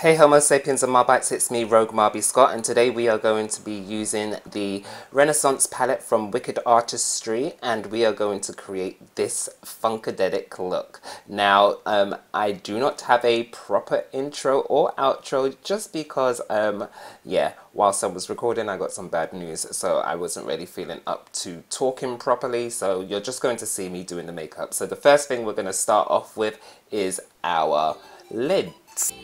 Hey Homo sapiens and Marbites, it's me Rogue Marby Scott and today we are going to be using the Renaissance palette from Wikked Artistry and we are going to create this Funkadelic look. Now um, I do not have a proper intro or outro just because um, yeah whilst I was recording I got some bad news so I wasn't really feeling up to talking properly so you're just going to see me doing the makeup. So the first thing we're going to start off with is our lids.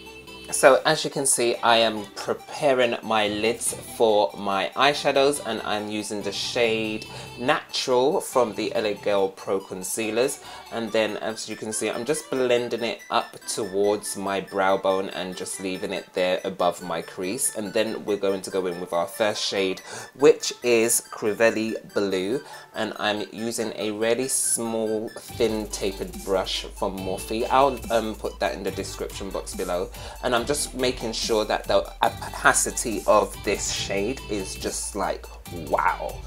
So as you can see, I am preparing my lids for my eyeshadows and I'm using the shade Natural from the LA Girl Pro Concealers. And then as you can see, I'm just blending it up towards my brow bone and just leaving it there above my crease. And then we're going to go in with our first shade, which is Crivelli Blue. And I'm using a really small, thin tapered brush from Morphe. I'll um, put that in the description box below. And I'm I'm just making sure that the opacity of this shade is just like wow.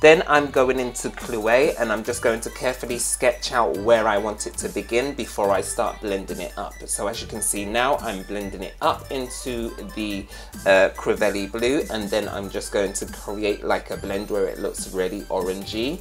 Then I'm going into Clouet and I'm just going to carefully sketch out where I want it to begin before I start blending it up. So as you can see now, I'm blending it up into the uh, Crivelli Blue and then I'm just going to create like a blend where it looks really orangey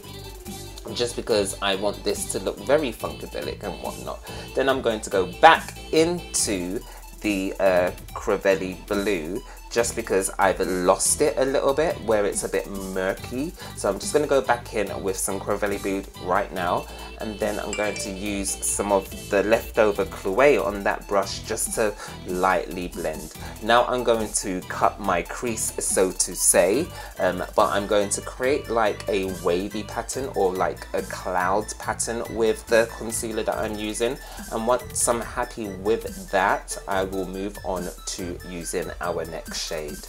just because I want this to look very funkadelic and whatnot. Then I'm going to go back into the uh, Crivelli Blue just because I've lost it a little bit where it's a bit murky. So I'm just going to go back in with some Crivelli Blue right now and then I'm going to use some of the leftover Clouet on that brush just to lightly blend. Now I'm going to cut my crease so to say um, but I'm going to create like a wavy pattern or like a cloud pattern with the concealer that I'm using and once I'm happy with that I will move on to using our next shade.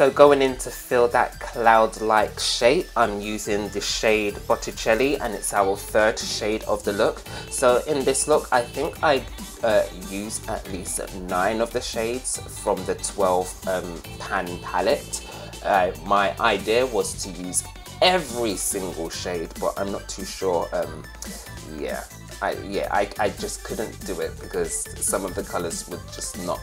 So going in to fill that cloud-like shape, I'm using the shade Botticelli and it's our third shade of the look. So in this look, I think I uh, use at least nine of the shades from the 12 um, pan palette. Uh, my idea was to use every single shade, but I'm not too sure. Um, yeah, I yeah I, I just couldn't do it because some of the colors would just not,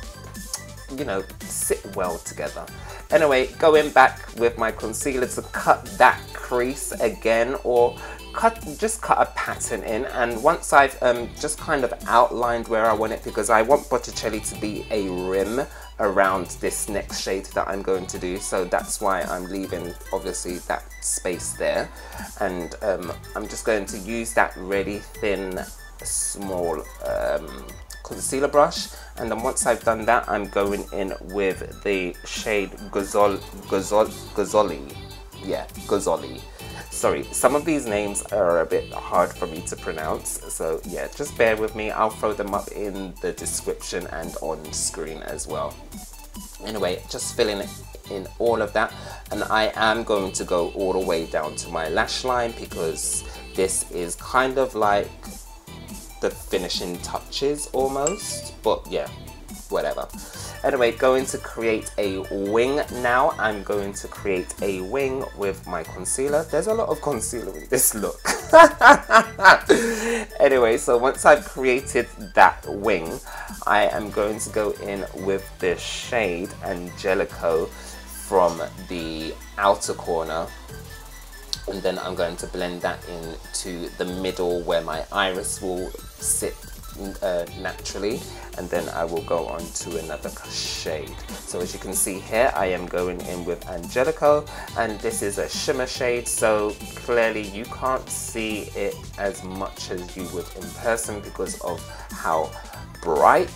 you know, sit well together. Anyway, going back with my concealer to cut that crease again or cut just cut a pattern in and once I've um, just kind of outlined where I want it because I want Botticelli to be a rim around this next shade that I'm going to do so that's why I'm leaving obviously that space there. And um, I'm just going to use that really thin small um, concealer brush. And then once I've done that I'm going in with the shade Gazol, Gazol, Gazoli yeah Gazoli sorry some of these names are a bit hard for me to pronounce so yeah just bear with me. I'll throw them up in the description and on screen as well. Anyway just filling in all of that and I am going to go all the way down to my lash line because this is kind of like the finishing touches almost but yeah whatever. Anyway going to create a wing now. I'm going to create a wing with my concealer. There's a lot of concealer in this look. Anyway so once I've created that wing I am going to go in with the shade Angelico from the outer corner. And then I'm going to blend that into the middle where my iris will sit uh, naturally and then I will go on to another shade. So as you can see here I am going in with Angelico and this is a shimmer shade so clearly you can't see it as much as you would in person because of how bright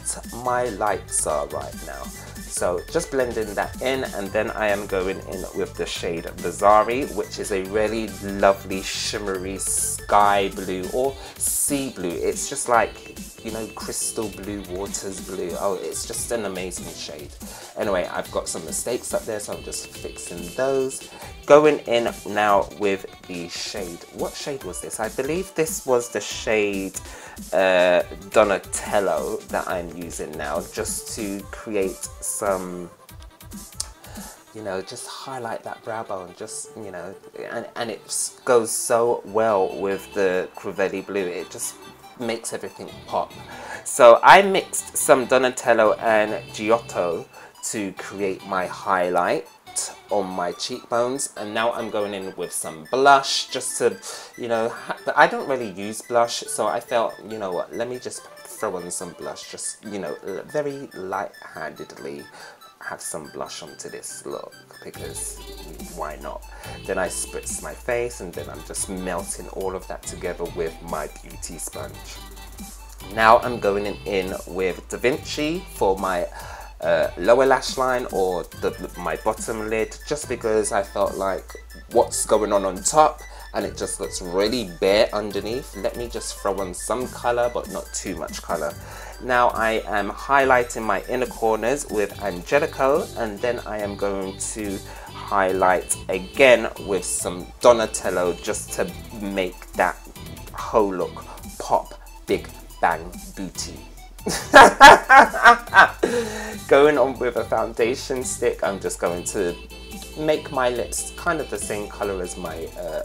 my lights are right now. So just blending that in and then I am going in with the shade Vasair which is a really lovely shimmery sky blue or sea blue. It's just like, you know, crystal blue, waters blue. Oh, it's just an amazing shade. Anyway, I've got some mistakes up there so I'm just fixing those. Going in now with the shade, what shade was this? I believe this was the shade uh, Donatello that I'm using now just to create some you know, just highlight that brow bone, just, you know, and, and it goes so well with the Crivelli Blue. It just makes everything pop. So I mixed some Donatello and Giotto to create my highlight on my cheekbones. And now I'm going in with some blush just to you know I don't really use blush so I felt you know what let me just throw on some blush just you know very light-handedly have some blush onto this look because why not? Then I spritz my face and then I'm just melting all of that together with my beauty sponge. Now I'm going in with Da Vinci for my uh, lower lash line or the, my bottom lid just because I felt like what's going on on top and it just looks really bare underneath. Let me just throw on some color but not too much color. Now I am highlighting my inner corners with Angelico and then I am going to highlight again with some Donatello just to make that whole look pop big bang booty. going on with a foundation stick, I'm just going to make my lips kind of the same color as my uh,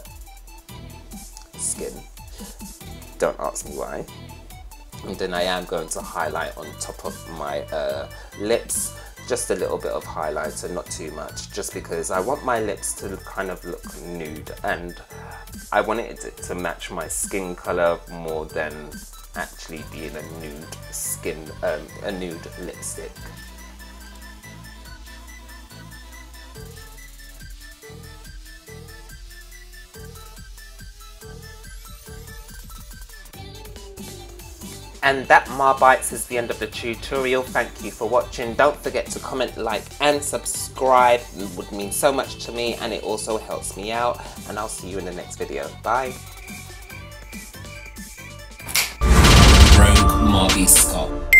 skin. Don't ask me why. And then I am going to highlight on top of my uh, lips just a little bit of highlighter, not too much, just because I want my lips to kind of look nude and I want it to match my skin color more than actually being a nude skin, um, a nude lipstick. And that Marbites is the end of the tutorial. Thank you for watching. Don't forget to comment, like and subscribe. It would mean so much to me and it also helps me out. And I'll see you in the next video. Bye. Scott.